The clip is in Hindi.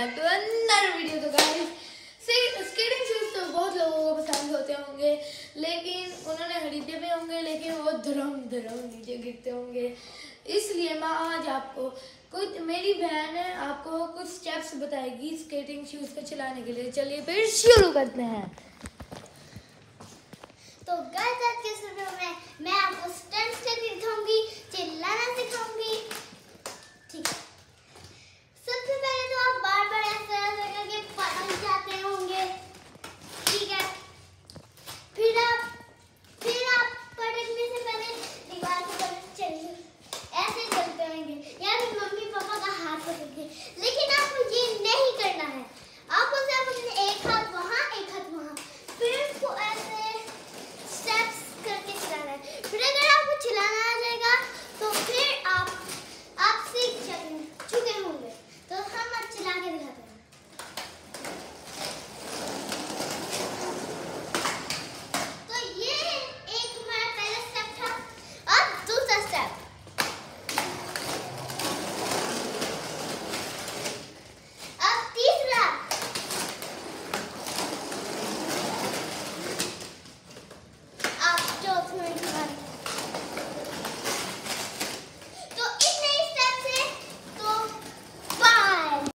बैक टू अनदर वीडियो तो गाइस स्केटिंग शूज़ तो बहुत लोगों को पसंद होते होंगे, लेकिन उन्होंने खरीदे भी होंगे, लेकिन वो धरम धरम नीचे गिरते होंगे. इसलिए मैं आज आपको कुछ, मेरी बहन है, आपको कुछ स्टेप्स बताएगी स्केटिंग शूज़ को चलाने के लिए. चलिए फिर शुरू करते हैं. तो गलत मैं मैं आपको